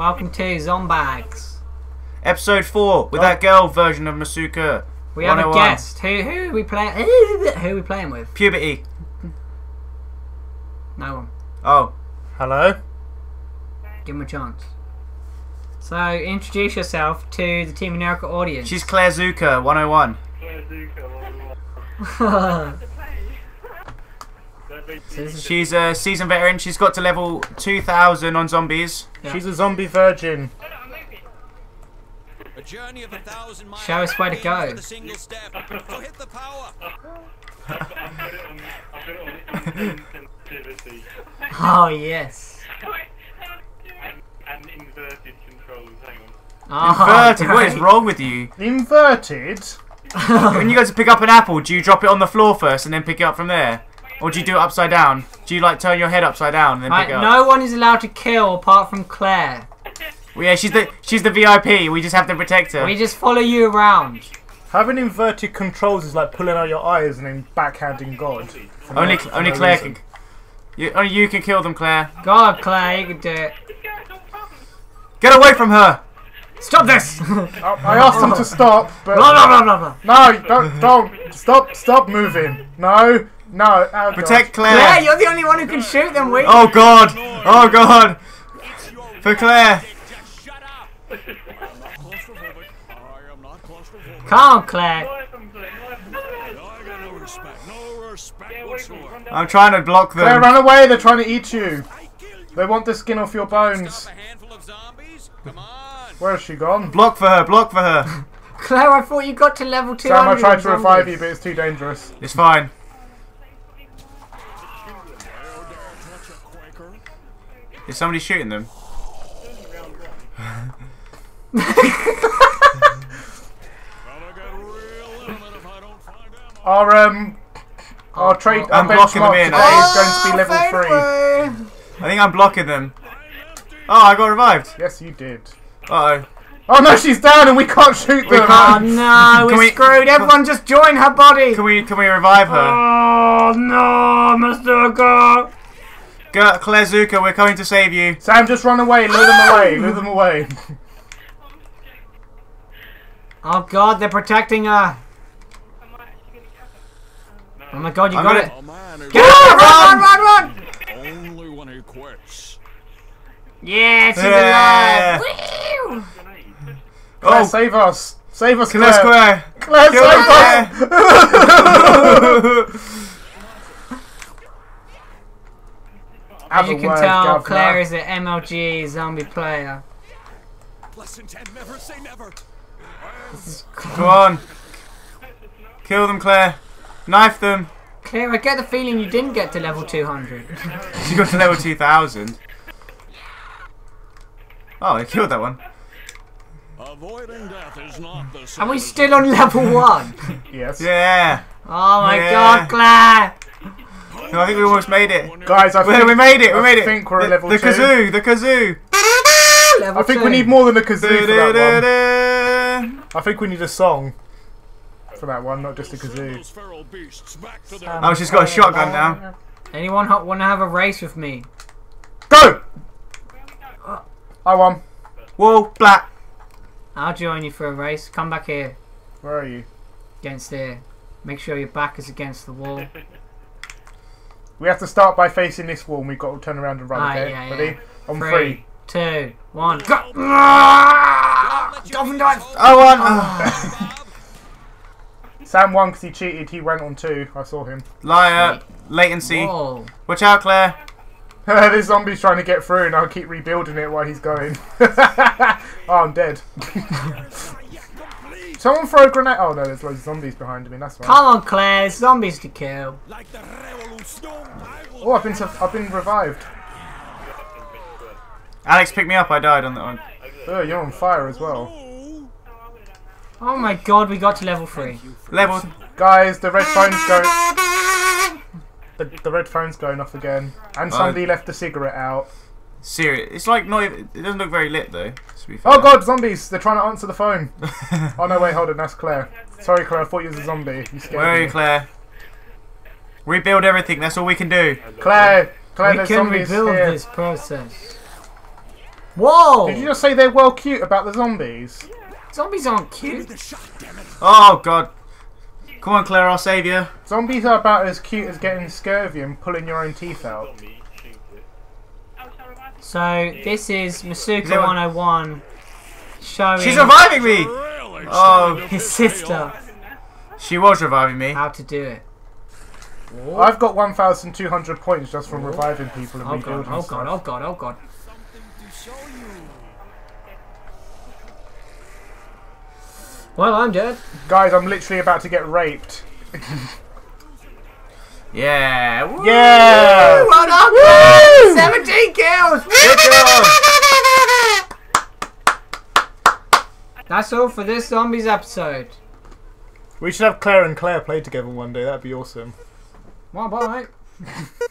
Welcome to Zombags. Episode 4 with Oh. that girl version of Masuoka. We have a oh guest. Who who are we playing? Who are we playing with? Puberty. No one. Oh. Hello. Give him a chance. So introduce yourself to the Team Anerica audience. She's Claire Zuka, 101. So this is- She's a seasoned veteran. She's got to level 2000 on zombies. Yeah. She's a zombie virgin. A journey of a thousand miles. Show us where to go. With single step. So hit the power. oh yes. and inverted controls. Hang on. Oh, Inverted. What is wrong with you? Inverted. When you go to pick up an apple, do you drop it on the floor first and then pick it up from there? Or do you do it upside down? Do you like turn your head upside down and then Right, pick it up? no one is allowed to kill apart from Claire. Well, yeah, she's the she's the VIP. We just have to protect her. We just follow you around. Having inverted controls is like pulling out your eyes and then backhanding God. Only no- only no Claire reason. can. You, only you can kill them, Claire. God, Claire, you can do it. Get away from her! Stop this! I, I asked him to stop, but blah, blah, blah, blah. no, don't, don't, stop, stop moving. No, no. Oh, Protect God. Claire. Claire, you're the only one who can shoot them. We. Oh God! Oh God! For Claire. Just shut up. I'm not claustrophobic. I am. Come on, Claire. Why from playing? Why from playing? I got no respect. No respect Get away from whatsoever. run down. I'm trying to block them. Claire, them. run away. They're trying to eat you. I killed you. They want the skin off your bones. Stop a handful of zombies? Come on. Where has she gone? Block for her. Block for her. Claire, I thought you got to level 200. Sam, I tried to revive you, but it's too dangerous. It's fine. Is somebody shooting them? Gonna get real intimate if I don't find ammo. Our um, our trade, oh, I'm blocking them benchmark in. today is going to be level three. I think I'm blocking them. Oh, I got revived. Yes, you did. Uh oh. Oh no, she's down and we can't shoot them. We Oh can't. no, we're we- screwed. Everyone just join her body. Can we can we revive her? Oh no, Mr. God. Go, Claire Zuka, we're coming to save you. Sam, just run away. Lure them away. Lure them away. Oh God, they're protecting uh, her. Oh my God, you I'm got gonna- it. A man Get out! Run, run, run, run! only when he quits. Yeah, she's Yeah. alive. Woo! Claire, Oh, save us. Save us, Claire Claire. Square. Claire, Kill save her, us. As you can tell, governor. Claire is an MLG zombie player. Lesson 10, never say never. Come on. Kill them, Claire. Knife them. Claire, I get the feeling you didn't get to level 200. She got to level 2000. Oh, I killed that one. Avoiding death is not the. Are we still on level 1? Yes. Yeah. Oh my Yeah. God, Claire! No, I think we almost made it. Guys, I We, think we made it. We made it. think we're the, at level the two. kazoo. The kazoo. Level I think two. we need more than a kazoo for that one. I think we need a song for that one, not just a kazoo. those feral beasts back to their Oh, she's got a shotgun now. Anyone want to have a race with me? Go! I won. Whoa, black. I'll join you for a race. Come back here. Where are you? Against here. Make sure your back is against the wall. We have to start by facing this wall and we've got to turn around and run, Ah, okay? yeah, yeah. Ready? On Three, three. two, one, go! Dolphin dive. I won. Oh. Sam won because he cheated. He went on two. I saw him. Liar. Latency. Whoa. Watch out, Claire. this zombie's trying to get through and I'll keep rebuilding it while he's going. oh, I'm dead. Someone throw a grenade. Oh no, there's loads of zombies behind me. That's why. Come on, Claire. Zombies to kill. Like the revolution, Oh, I've been I've been revived. Alex, pick me up. I died on that one. Oh, you're on fire as well. Oh my god, we got to level 3. Level. Guys, the red phone's going. The, the red phone's going off again, and somebody uh, left the cigarette out. Serious. It's like not. Even, it doesn't look very lit though. To be fair. Oh god, zombies! They're trying to answer the phone. oh no, wait, hold on, that's Claire. Sorry, Claire, I thought you was a zombie. You scared Where are me. you, Claire? Rebuild everything. That's all we can do. Claire, Claire, we there's can zombies rebuild here. this process. Whoa! Did you just say they're well cute about the zombies? Zombies aren't cute. Oh god. Come on, Claire, I'll save you. Zombies are about as cute as getting scurvy and pulling your own teeth out. Zombie, shoot it. So this is Masuoka Is 101 showing She's reviving me! Oh. his sister. She was reviving me. how to do it. I've got 1,200 points just from reviving people and Oh god, rebuilding oh god, oh god, oh god. Well, I'm dead. Guys, I'm literally about to get raped. Yeah. Woo! Yeah! Well done, Woo! 17 kills! Good job. That's all for this zombies episode. We should have Claire and Claire play together one day. That'd be awesome. Bye bye.